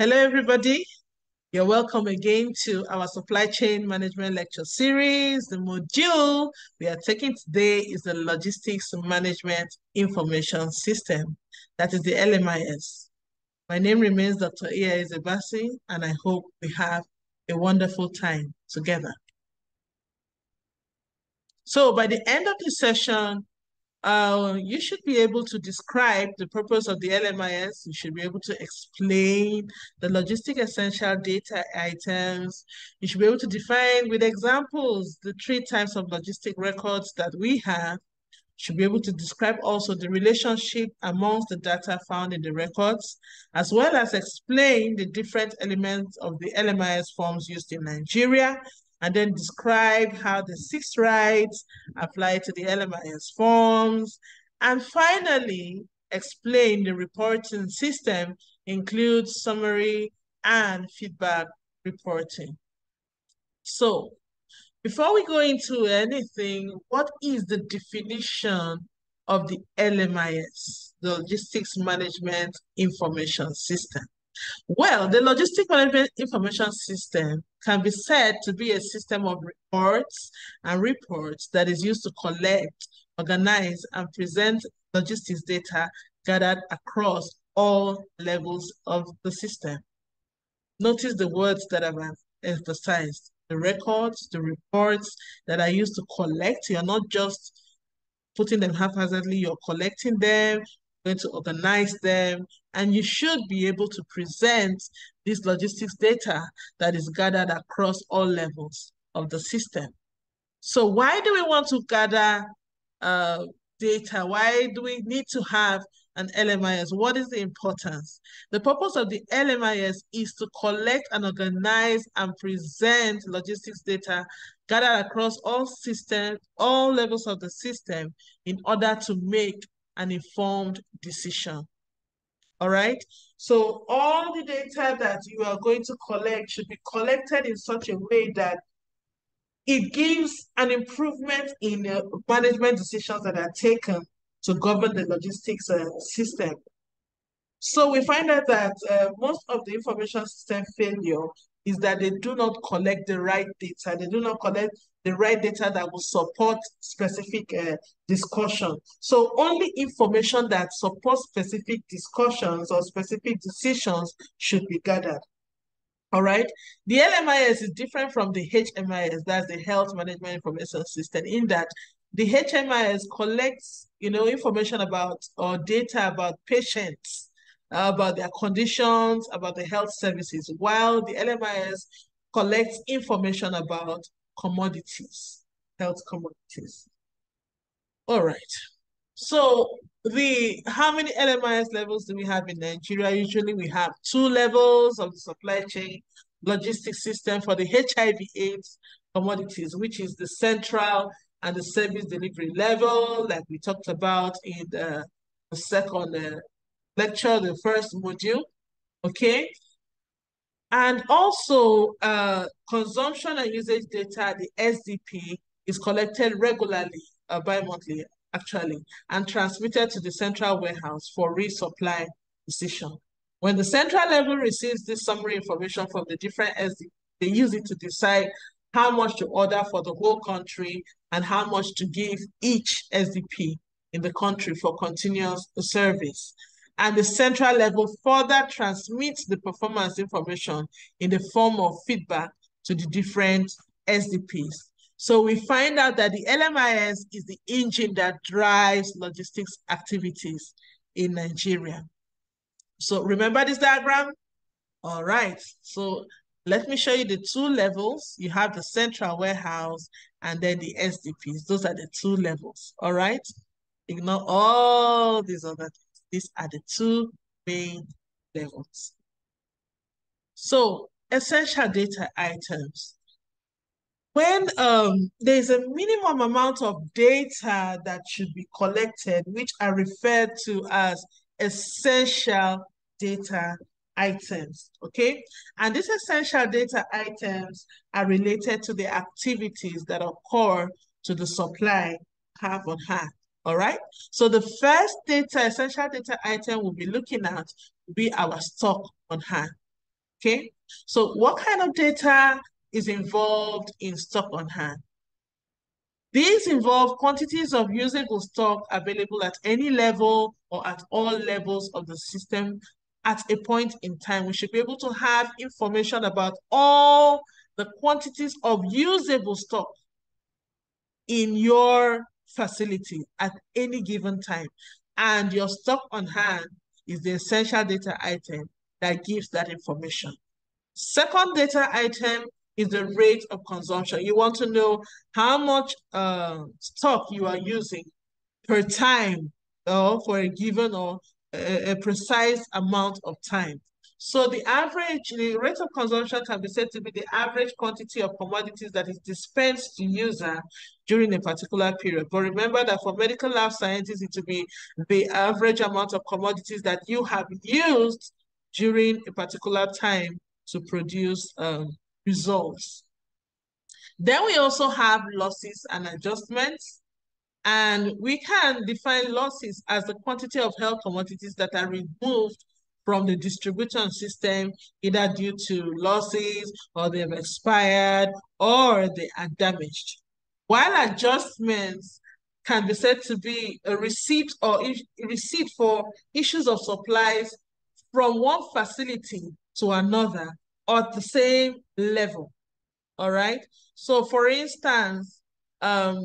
Hello, everybody. You're welcome again to our supply chain management lecture series. The module we are taking today is the Logistics Management Information System, that is the LMIS. My name remains Dr. Iya Eze Bassey, and I hope we have a wonderful time together. So by the end of the session, uh, you should be able to describe the purpose of the LMIS. You should be able to explain the logistic essential data items. You should be able to define with examples the three types of logistic records that we have. You should be able to describe also the relationship amongst the data found in the records, as well as explain the different elements of the LMIS forms used in Nigeria and then describe how the six rights apply to the LMIS forms, and finally, explain the reporting system includes summary and feedback reporting. So before we go into anything, what is the definition of the LMIS, the Logistics Management Information System? Well, the Logistics Management Information System can be said to be a system of reports and reports that is used to collect, organize, and present logistics data gathered across all levels of the system. Notice the words that I've emphasized, the records, the reports that are used to collect. You're not just putting them haphazardly, you're collecting them, going to organize them, and you should be able to present this logistics data that is gathered across all levels of the system. So why do we want to gather uh, data? Why do we need to have an LMIS? What is the importance? The purpose of the LMIS is to collect and organize and present logistics data gathered across all systems, all levels of the system in order to make an informed decision. All right. So all the data that you are going to collect should be collected in such a way that it gives an improvement in uh, management decisions that are taken to govern the logistics uh, system. So we find out that uh, most of the information system failure is that they do not collect the right data. They do not collect the right data that will support specific uh, discussion. So only information that supports specific discussions or specific decisions should be gathered. All right. The LMIS is different from the HMIS, that's the Health Management Information System, in that the HMIS collects, you know, information about or data about patients about their conditions, about the health services, while the LMIS collects information about commodities, health commodities. All right. So the how many LMIS levels do we have in Nigeria? Usually we have two levels of the supply chain logistics system for the HIV AIDS commodities, which is the central and the service delivery level, like we talked about in the second uh, lecture, the first module, okay? And also, uh, consumption and usage data, the SDP, is collected regularly, uh, bi-monthly, actually, and transmitted to the central warehouse for resupply decision. When the central level receives this summary information from the different SDP, they use it to decide how much to order for the whole country and how much to give each SDP in the country for continuous service and the central level further transmits the performance information in the form of feedback to the different SDPs. So we find out that the LMIS is the engine that drives logistics activities in Nigeria. So remember this diagram? All right, so let me show you the two levels. You have the central warehouse and then the SDPs. Those are the two levels, all right? Ignore all these other things. These are the two main levels. So essential data items. When um, there's a minimum amount of data that should be collected, which are referred to as essential data items, okay? And these essential data items are related to the activities that occur to the supply have on hand. All right. So the first data, essential data item we'll be looking at will be our stock on hand. Okay, so what kind of data is involved in stock on hand? These involve quantities of usable stock available at any level or at all levels of the system at a point in time. We should be able to have information about all the quantities of usable stock in your facility at any given time. And your stock on hand is the essential data item that gives that information. Second data item is the rate of consumption. You want to know how much uh, stock you are using per time or for a given or a, a precise amount of time. So the average, the rate of consumption can be said to be the average quantity of commodities that is dispensed to user during a particular period. But remember that for medical lab scientists, it will be the average amount of commodities that you have used during a particular time to produce um, results. Then we also have losses and adjustments. And we can define losses as the quantity of health commodities that are removed from the distribution system, either due to losses or they've expired or they are damaged. While adjustments can be said to be a receipt or receipt for issues of supplies from one facility to another at the same level. All right. So for instance, um,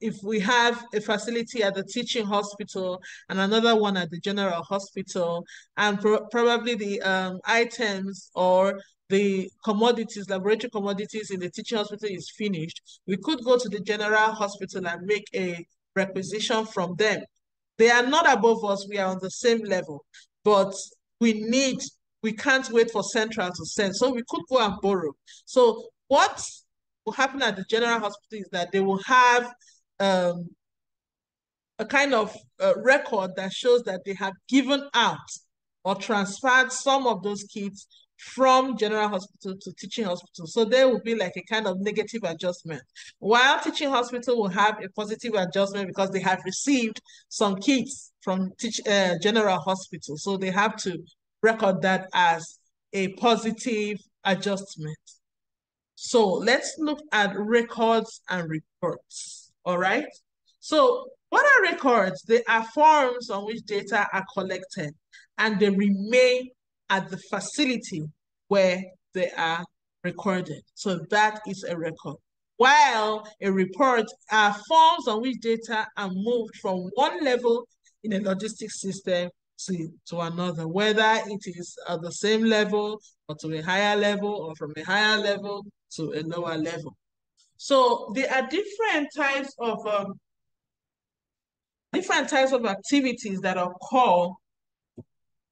if we have a facility at the teaching hospital and another one at the general hospital, and pro probably the um, items or the commodities, laboratory commodities in the teaching hospital is finished, we could go to the general hospital and make a requisition from them. They are not above us, we are on the same level, but we need, we can't wait for central to send. So we could go and borrow. So what will happen at the general hospital is that they will have um, a kind of uh, record that shows that they have given out or transferred some of those kids from general hospital to teaching hospital. So there will be like a kind of negative adjustment. While teaching hospital will have a positive adjustment because they have received some kids from teach, uh, general hospital. So they have to record that as a positive adjustment. So let's look at records and reports, all right? So what are records? They are forms on which data are collected and they remain at the facility where they are recorded. So that is a record. While a report are forms on which data are moved from one level in a logistics system to, to another, whether it is at the same level or to a higher level or from a higher level to a lower level. So there are different types of um, different types of activities that occur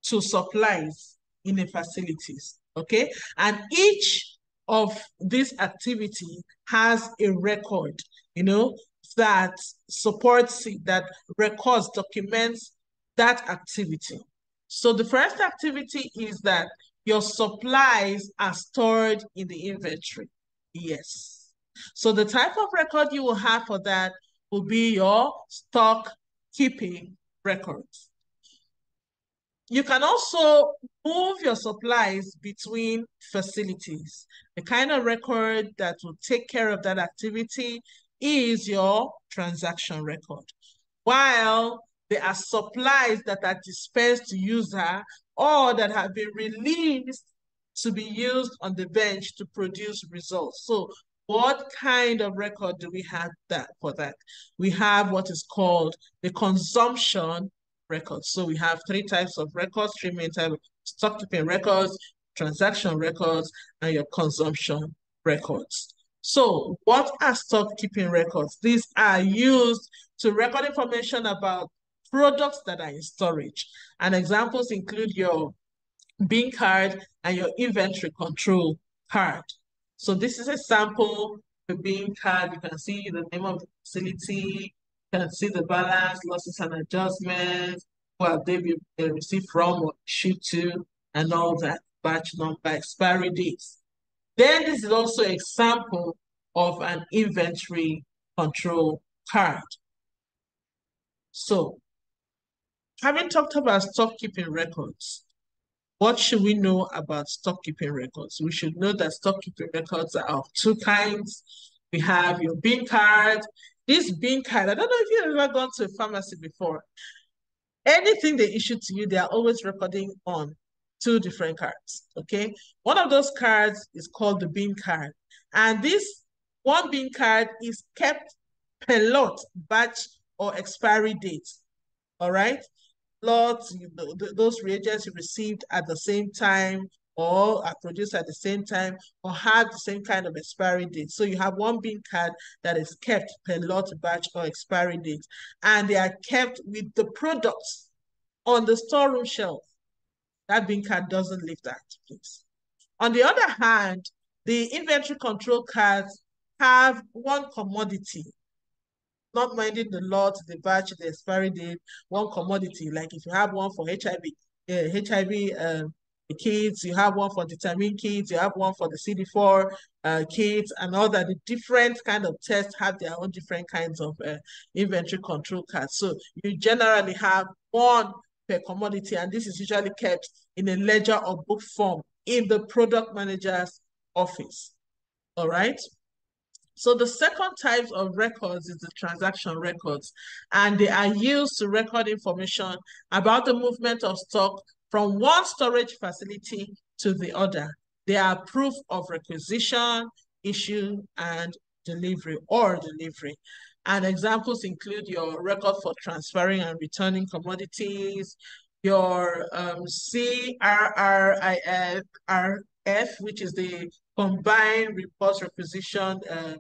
to supplies in the facilities. Okay, and each of this activity has a record, you know, that supports it, that records, documents that activity. So the first activity is that your supplies are stored in the inventory. Yes. So the type of record you will have for that will be your stock keeping records. You can also move your supplies between facilities. The kind of record that will take care of that activity is your transaction record. While there are supplies that are dispensed to user or that have been released to be used on the bench to produce results. So what kind of record do we have that for that? We have what is called the consumption record. So we have three types of records, three main types of stock keeping records, transaction records, and your consumption records. So what are stock keeping records? These are used to record information about products that are in storage. And examples include your bin card and your inventory control card. So this is a sample the bin card. You can see the name of the facility, you can see the balance, losses and adjustments, what they be received from or issued to, and all that, batch number, expiry dates. Then this is also a sample of an inventory control card. So having talked about stock keeping records, what should we know about stock keeping records? We should know that stock keeping records are of two kinds. We have your bin card. This bin card, I don't know if you've ever gone to a pharmacy before. Anything they issue to you, they are always recording on two different cards, okay? One of those cards is called the bin card. And this one bin card is kept per lot, batch, or expiry date, all right? Lots, you know, those reagents you received at the same time or are produced at the same time or have the same kind of expiry date. So you have one bin card that is kept per lot, batch, or expiry date, and they are kept with the products on the storeroom shelf that bin card doesn't leave that place. On the other hand, the inventory control cards have one commodity, not minding the lot, the batch, the expiry date, one commodity. Like if you have one for HIV, uh, HIV uh, kits, you have one for determine kits, you have one for the CD4 uh, kits, and all that. The different kind of tests have their own different kinds of uh, inventory control cards. So you generally have one per commodity, and this is usually kept in a ledger or book form in the product manager's office. All right. So the second type of records is the transaction records, and they are used to record information about the movement of stock from one storage facility to the other. They are proof of requisition, issue, and delivery or delivery. And examples include your record for transferring and returning commodities, your um, CRRIF, which is the combined reports requisition uh,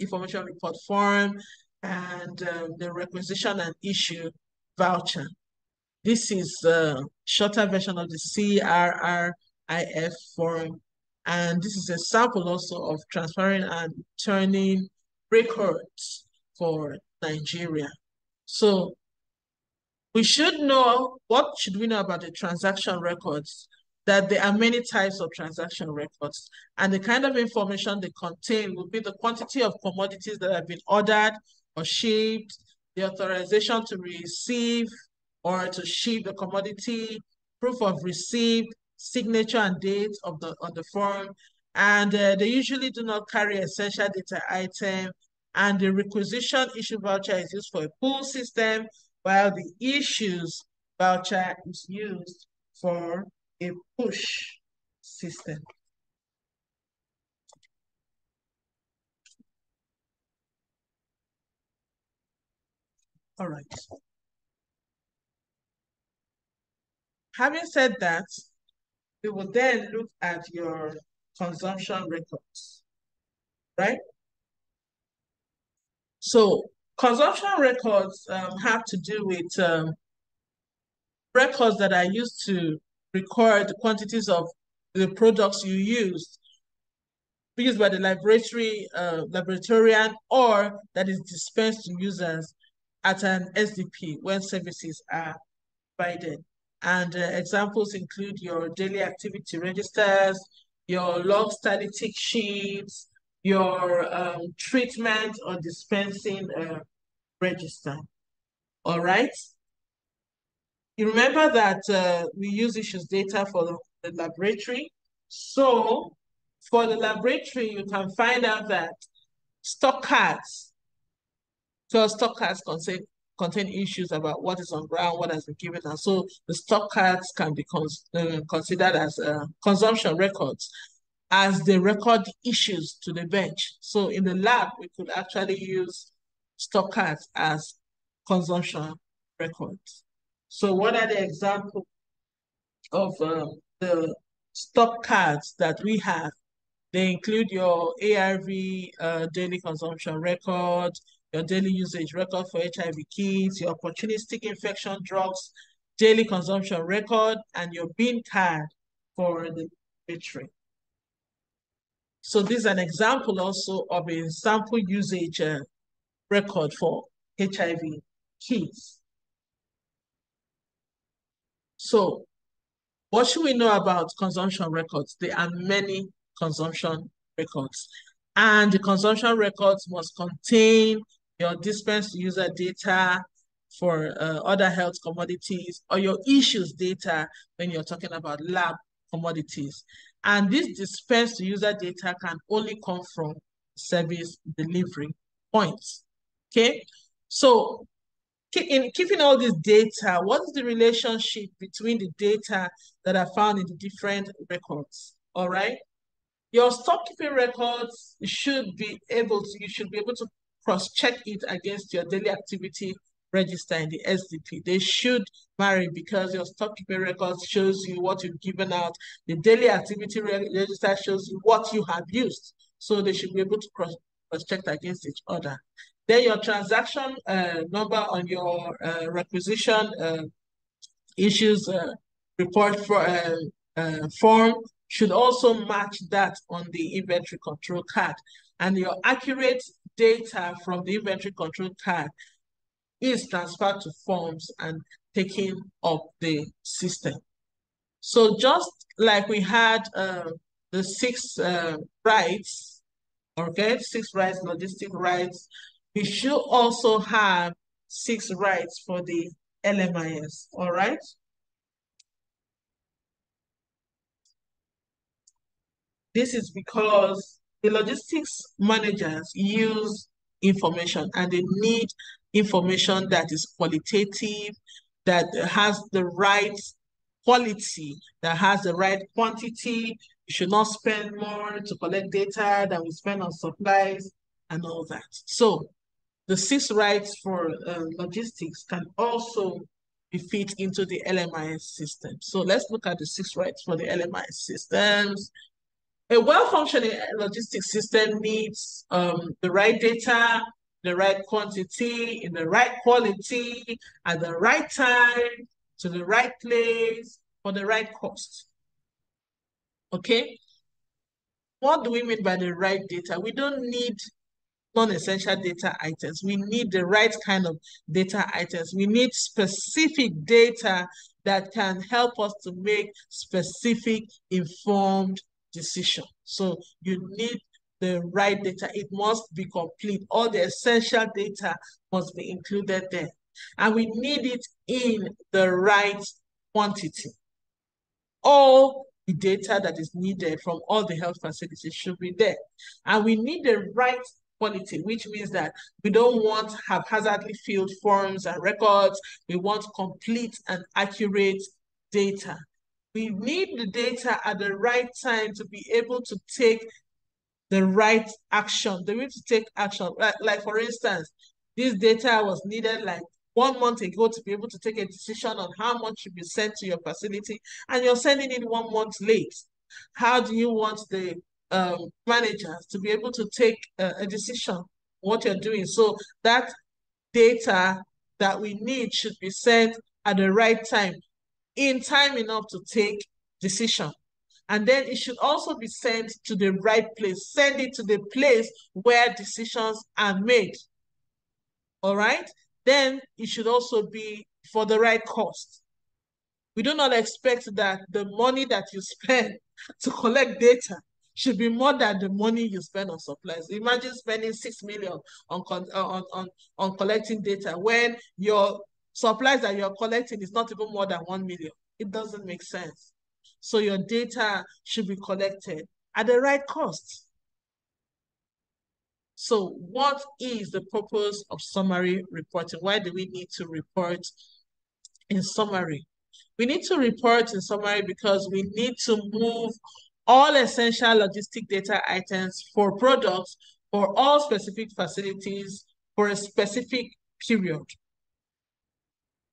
information report form, and um, the requisition and issue voucher. This is a shorter version of the CRRIF form, and this is a sample also of transferring and turning records for Nigeria. So we should know, what should we know about the transaction records? That there are many types of transaction records and the kind of information they contain will be the quantity of commodities that have been ordered or shipped, the authorization to receive or to ship the commodity, proof of receipt, signature and date of the on the form, and uh, they usually do not carry essential data item. And the requisition issue voucher is used for a pull system, while the issues voucher is used for a push system. All right. Having said that, we will then look at your consumption records, right? So consumption records um, have to do with um, records that are used to record the quantities of the products you used used by the laboratory, uh, laboratorian, or that is dispensed to users at an SDP when services are provided. And uh, examples include your daily activity registers, your log statistic sheets, your um, treatment or dispensing uh, register. All right. You remember that uh, we use issues data for the, the laboratory. So for the laboratory, you can find out that stock cards, so stock cards contain contain issues about what is on ground, what has been given, and so the stock cards can be cons uh, considered as uh, consumption records as they record issues to the bench. So in the lab, we could actually use stock cards as consumption records. So what are the examples of um, the stock cards that we have? They include your ARV uh, daily consumption record, your daily usage record for HIV kits, your opportunistic infection drugs, daily consumption record, and your bin card for the battery. So this is an example also of a sample usage uh, record for HIV kits. So what should we know about consumption records? There are many consumption records. And the consumption records must contain your dispense user data for uh, other health commodities or your issues data when you're talking about lab commodities. And this dispense to user data can only come from service delivery points. Okay, so in keeping all this data, what is the relationship between the data that are found in the different records? All right. Your stock keeping records should be able to, you should be able to cross-check it against your daily activity register in the SDP. They should marry because your stock keeping records shows you what you've given out. The daily activity register shows you what you have used. So they should be able to cross, cross-check against each other. Then your transaction uh, number on your uh, requisition uh, issues uh, report for uh, uh, form should also match that on the inventory control card. And your accurate data from the inventory control card is transferred to forms and taken up the system. So just like we had the six rights, okay, six rights, logistic rights, we should also have six rights for the LMIS, all right? This is because the logistics managers use information and they need information that is qualitative, that has the right quality, that has the right quantity. You should not spend more to collect data than we spend on supplies and all that. So the six rights for uh, logistics can also be fit into the LMIS system. So let's look at the six rights for the LMIS systems. A well-functioning logistics system needs um, the right data, the right quantity, in the right quality, at the right time, to the right place, for the right cost. Okay? What do we mean by the right data? We don't need non-essential data items. We need the right kind of data items. We need specific data that can help us to make specific informed decision. So you need the right data. It must be complete. All the essential data must be included there. And we need it in the right quantity. All the data that is needed from all the health facilities should be there. And we need the right quality, which means that we don't want haphazardly filled forms and records. We want complete and accurate data. We need the data at the right time to be able to take the right action. They need to take action. Like, like for instance, this data was needed like one month ago to be able to take a decision on how much should be sent to your facility, and you're sending it one month late. How do you want the um, managers to be able to take a, a decision what you're doing? So that data that we need should be sent at the right time in time enough to take decision. And then it should also be sent to the right place. Send it to the place where decisions are made. All right? Then it should also be for the right cost. We do not expect that the money that you spend to collect data should be more than the money you spend on supplies. Imagine spending six million on on on on collecting data when your supplies that you're collecting is not even more than 1 million. It doesn't make sense. So your data should be collected at the right cost. So what is the purpose of summary reporting? Why do we need to report in summary? We need to report in summary because we need to move all essential logistic data items for products for all specific facilities for a specific period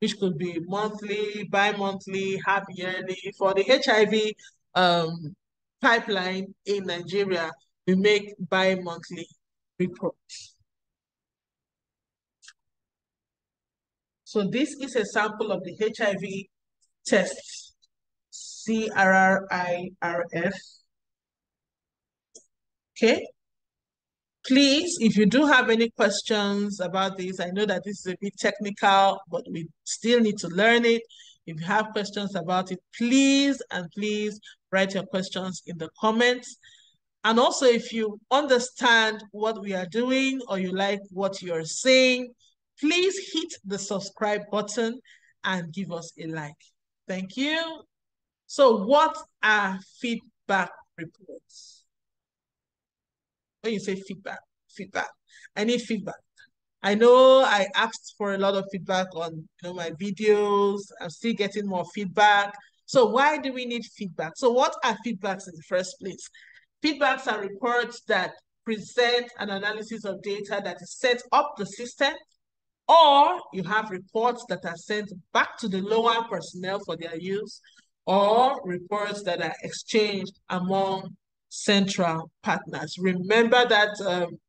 which could be monthly, bi-monthly, half yearly. For the HIV um, pipeline in Nigeria, we make bi-monthly reports. So this is a sample of the HIV test, CRRIRF. Okay, Please, if you do have any questions about this, I know that this is a bit technical, but we still need to learn it. If you have questions about it, please and please write your questions in the comments. And also, if you understand what we are doing or you like what you're saying, Please hit the subscribe button and give us a like. Thank you. So what are feedback reports? When you say feedback, feedback, I need feedback. I know I asked for a lot of feedback on you know, my videos. I'm still getting more feedback. So why do we need feedback? So what are feedbacks in the first place? Feedbacks are reports that present an analysis of data that is set up the system, or you have reports that are sent back to the lower personnel for their use, or reports that are exchanged among central partners. Remember that um,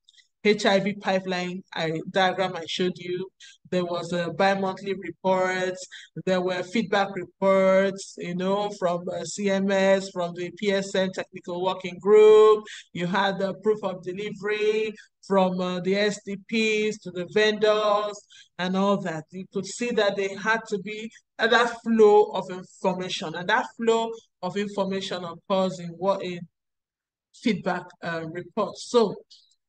HIV pipeline I, diagram I showed you. There was a bi-monthly reports. There were feedback reports, you know, from uh, CMS, from the PSN technical working group. You had the proof of delivery from uh, the SDPs to the vendors and all that. You could see that they had to be uh, that flow of information and that flow of information occurs in what in feedback uh, reports. So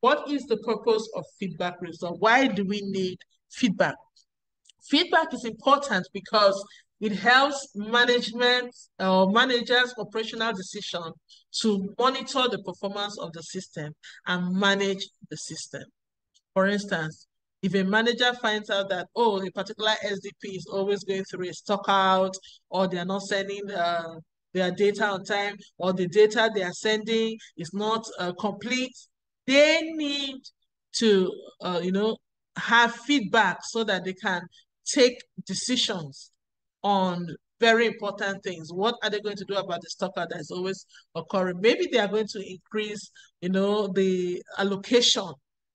what is the purpose of feedback result? Why do we need feedback? Feedback is important because it helps management or uh, managers' operational decision to monitor the performance of the system and manage the system. For instance, if a manager finds out that, oh, a particular SDP is always going through a stock out or they're not sending uh, their data on time or the data they are sending is not uh, complete, they need to, uh, you know, have feedback so that they can take decisions on very important things. What are they going to do about the stocker that is always occurring? Maybe they are going to increase, you know, the allocation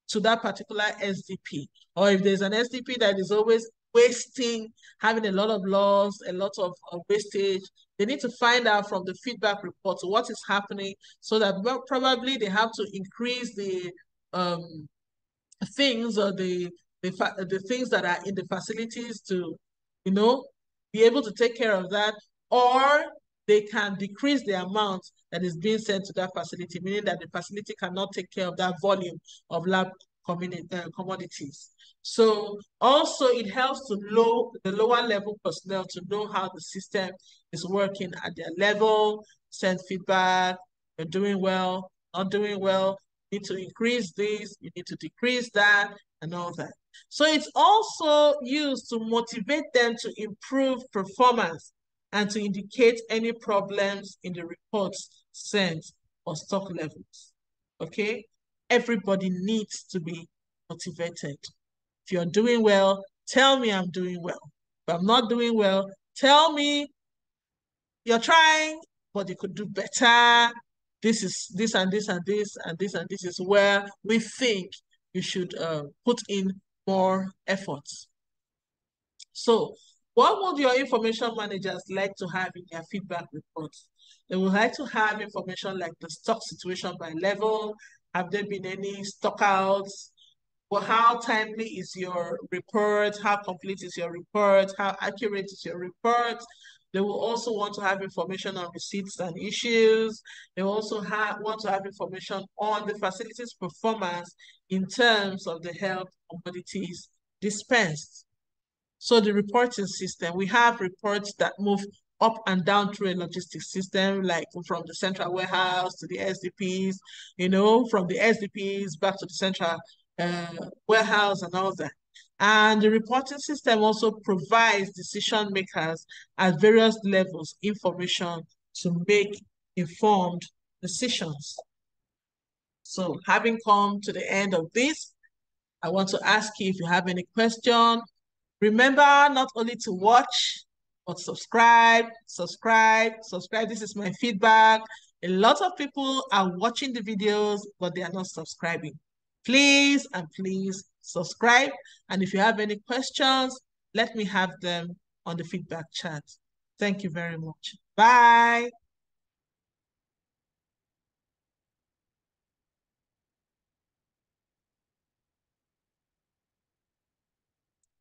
to that particular SDP. Or if there's an SDP that is always wasting, having a lot of loss, a lot of, of wastage, they need to find out from the feedback report what is happening so that probably they have to increase the um, things or the, the, the things that are in the facilities to, you know, be able to take care of that, or they can decrease the amount that is being sent to that facility, meaning that the facility cannot take care of that volume of lab uh, commodities. So also it helps to low the lower level personnel to know how the system is working at their level, send feedback, you're doing well, not doing well, need to increase this, you need to decrease that, and all that. So it's also used to motivate them to improve performance and to indicate any problems in the reports sent or stock levels. Okay? Everybody needs to be motivated. If you're doing well, tell me I'm doing well. If I'm not doing well, tell me you're trying, but you could do better. This is this and this and this and this and this is where we think you should uh, put in more efforts. So what would your information managers like to have in their feedback reports? They would like to have information like the stock situation by level. Have there been any stockouts? Well, how timely is your report? How complete is your report? How accurate is your report? They will also want to have information on receipts and issues. They also have, want to have information on the facility's performance in terms of the health commodities dispensed. So the reporting system, we have reports that move up and down through a logistics system, like from the central warehouse to the SDPs, you know, from the SDPs back to the central uh, warehouse and all that. And the reporting system also provides decision makers at various levels information to make informed decisions. So having come to the end of this, I want to ask you if you have any question. Remember not only to watch, but subscribe, subscribe, subscribe. This is my feedback. A lot of people are watching the videos, but they are not subscribing. Please and please subscribe. And if you have any questions, let me have them on the feedback chat. Thank you very much. Bye.